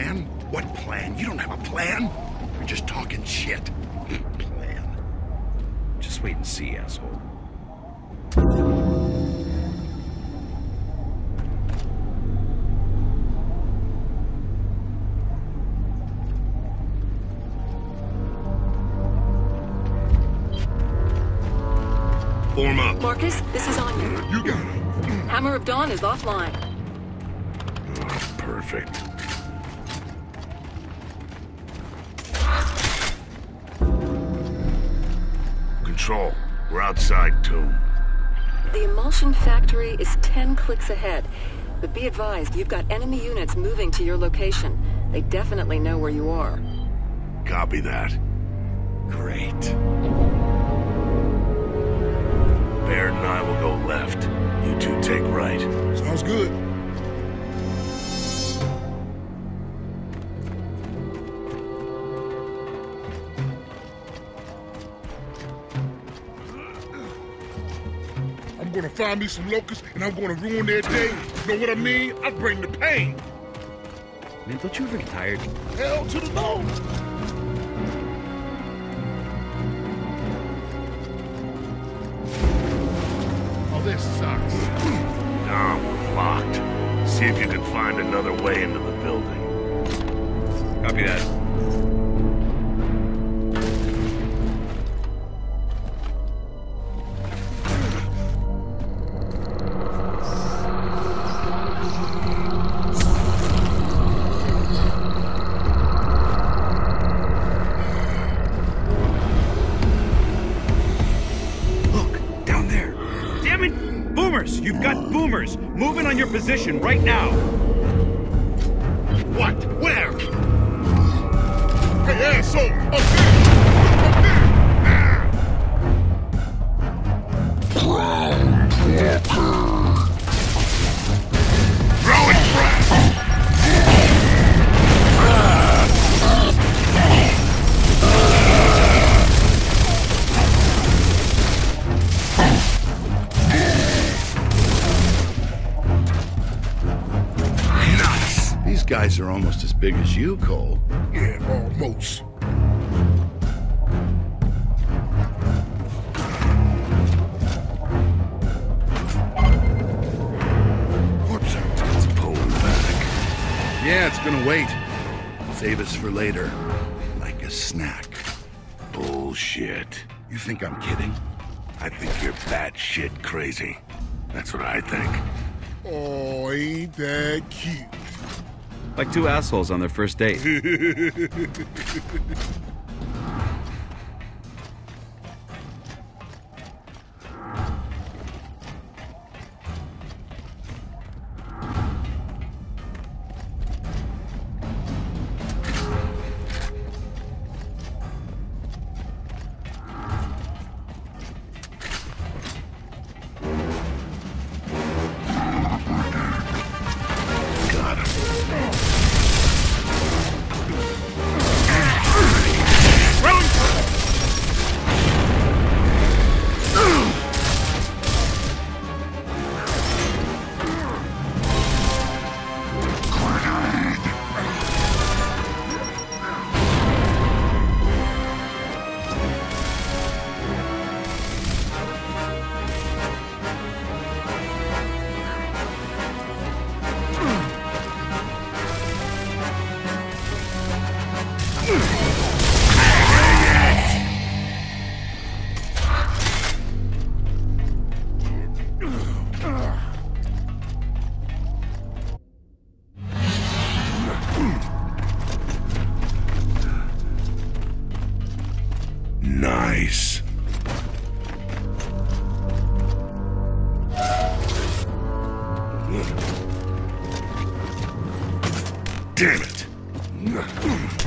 plan? What plan? You don't have a plan. You're just talking shit. plan. Just wait and see, asshole. Form up. Marcus, this is Anya. You got it. Hammer of Dawn is offline. Oh, perfect. We're outside Tomb. The Imulsion factory is 10 clicks ahead. But be advised, you've got enemy units moving to your location. They definitely know where you are. Copy that. Great. I'm gonna find me some locusts and I'm gonna ruin their day. You know what I mean? I bring the pain. Man, don't you ever get tired? Hell to the no. Oh, this sucks. Nah, we're locked. See if you can find another way into the building. Copy that. Boomers! Moving on your position right now! What? Where? Hey, asshole! There! Guys are almost as big as you, Cole. Yeah, almost. Whoops. Let's pull him back. Yeah, it's gonna wait. Save us for later. Like a snack. Bullshit. You think I'm kidding? I think you're batshit crazy. That's what I think. Oh, ain't that cute? Like two assholes on their first date. Nice. Damn it.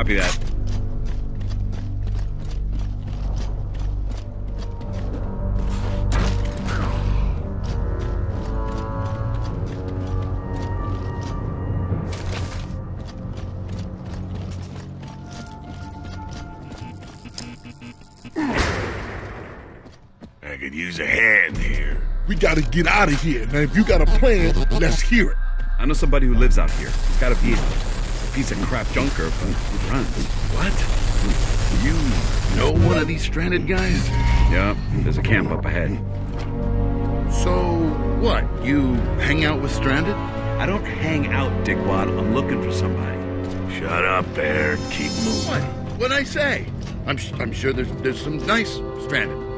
Copy that. I could use a hand here. We gotta get out of here. Now, if you got a plan, let's hear it. I know somebody who lives out here. He's got a vehicle. Piece of crap junker, but it runs. What? You know one of these stranded guys? Yeah, there's a camp up ahead. So, what? You hang out with stranded? I don't hang out, Dickwad. I'm looking for somebody. Shut up there. Keep moving. What? What'd I say? I'm, I'm sure there's, there's some nice stranded.